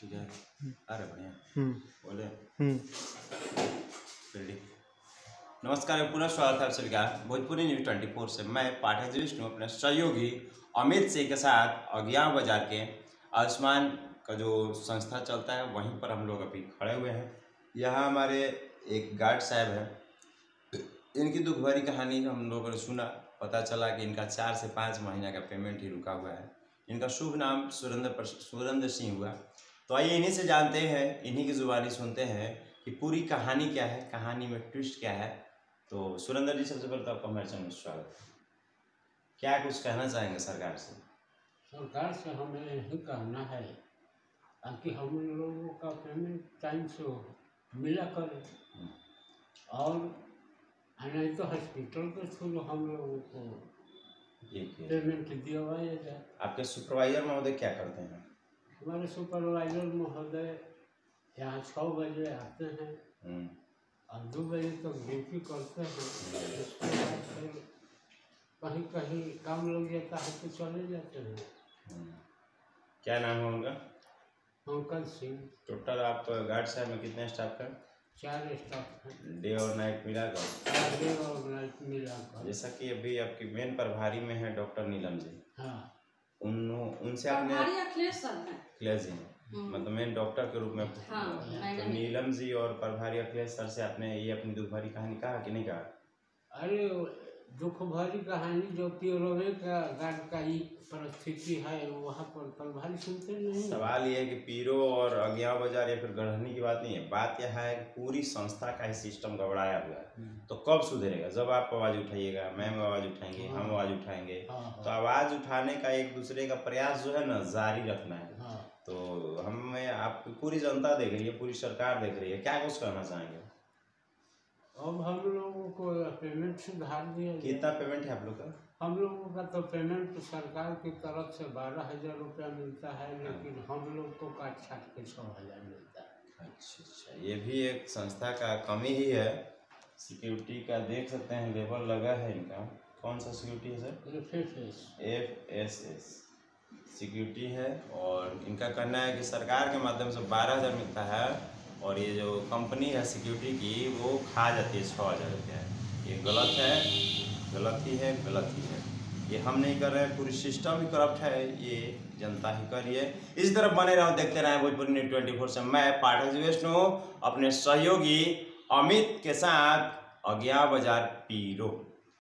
ठीक है? अरे बढ़िया। हम्म, बोले। हम्म, नमस्कार पुनः स्वागत है आप सभी का। भोजपुरी न्यूज़ ट्वेंटी फोर से मैं पाठक विष्णु अपने सहयोगी अमित सिंह के साथ अज्ञा बाज़ार के आयुष्मान का जो संस्था चलता है वहीं पर हम लोग अभी खड़े हुए हैं। यहाँ हमारे एक गार्ड साहब हैं। इनकी दुख भरी कहानी हम लोगों ने सुना पता चला कि इनका चार से पाँच महीना का पेमेंट ही रुका हुआ है। इनका शुभ नाम सुरेंद्र सुरेंद्र सिंह हुआ। तो आइए इन्हीं से जानते हैं इन्हीं की जुबानी सुनते हैं कि पूरी कहानी क्या है कहानी में ट्विस्ट क्या है। तो सुरेंद्र जी सबसे पहले तो आपका हमारे चैनल में स्वागत है। क्या कुछ कहना चाहेंगे सरकार से? सरकार से हमें यही कहना है ताकि हम लोगों का पेमेंट टाइम से हो मिला कर और नहीं तो हॉस्पिटल के थ्रू हम लोगों को पेमेंट दिलवाया जाए आपके सुपरवाइजर महोदय क्या करते हैं? हमारे सुपरवाइजर महोदय यहाँ छः बजे आते हैं। हम्म, और दो बजे तक ड्यूटी करते हैं। उसके बाद फिर कहीं कहीं काम लग जाता है तो चले जाते हैं। हम्म। क्या नाम है उनका? अंकल सिंह। टोटल आप गार्ड साहब में कितने स्टाफ का चार स्टाफ हैं। डे और नाइट मिलाकर सारे और नाइट मिलाकर जैसा कि अभी आपकी मेन प्रभारी में है डॉक्टर नीलम जी। हाँ। उनसे आपने अखिलेश सर हैं? अखिलेश जी हम्म। मतलब मेन डॉक्टर के रूप में हाँ, तो नीलम जी और प्रभारी अखिलेश सर से आपने ये अपनी दुख भरी कहानी कहा कि नहीं कहा? अरे दुख भरी कहानी जो का गार्ड का ही परिस्थिति है वहाँ पर प्रभारी सुनते नहीं सवाल ये है कि पीरो और अज्ञा बाज़ार या फिर गढ़नी की बात नहीं है। बात यह है कि पूरी संस्था का ही सिस्टम गड़बड़ाया हुआ है। तो कब सुधरेगा? जब आप आवाज़ उठाइएगा मैम आवाज़ उठाएँगे हम आवाज़ उठाएँगे। हाँ तो हाँ आवाज़ उठाने का एक दूसरे का प्रयास जो है ना जारी रखना है। हाँ। तो हमें आप पूरी जनता देख रही है पूरी सरकार देख रही है। क्या कुछ कहना चाहेंगे? अब हम लोगों को पेमेंट सुधार दिया कितना पेमेंट है आप लोग का? हम लोगों का तो पेमेंट सरकार की तरफ़ से बारह हज़ार रुपया मिलता है लेकिन हम लोग को काट छाट के छः हज़ार मिलता है। अच्छा अच्छा। ये भी एक संस्था का कमी ही है। सिक्योरिटी का देख सकते हैं लेबर लगा है इनका। कौन सा सिक्योरिटी है sir F F S F S S security है और इनका कहना है कि सरकार के माध्यम से बारह हज़ार मिलता है और ये जो कंपनी है सिक्योरिटी की वो खा जाती है छः हज़ार रुपया। ये गलत है, गलत ही है, गलत ही है। ये हम नहीं कर रहे हैं पूरी सिस्टम ही करप्ट है, ये जनता ही कर रही है। इस तरफ़ बने रहो, देखते रहे भोजपुरी न्यूज़ ट्वेंटी फोर से। मैं पाठक विष्णु अपने सहयोगी अमित के साथ अज्ञा बाज़ार पीरो।